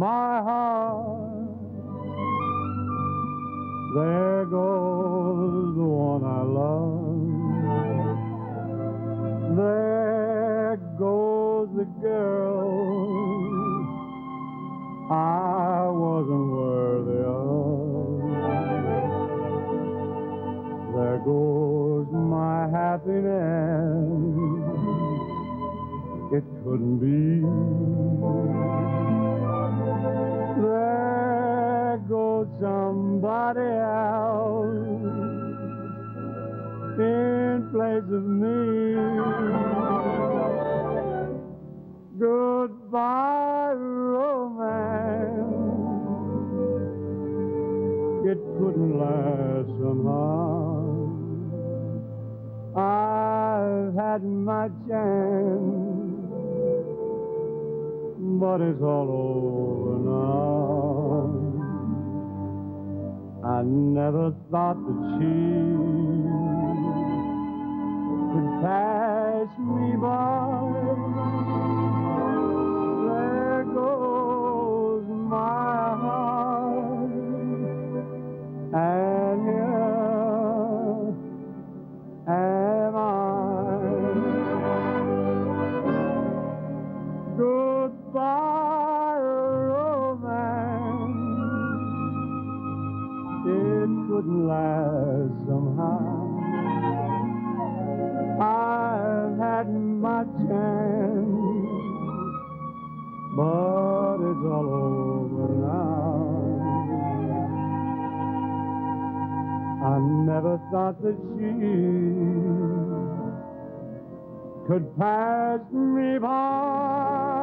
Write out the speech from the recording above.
my heart. There goes the one I love. There goes the girl I wasn't worthy of. There goes my happiness. It couldn't be. Somebody else in place of me. Goodbye, romance. It couldn't last somehow. I've had my chance, but it's all over now. I never thought that she last somehow. I've had my chance, but it's all over now. I never thought that she could pass me by.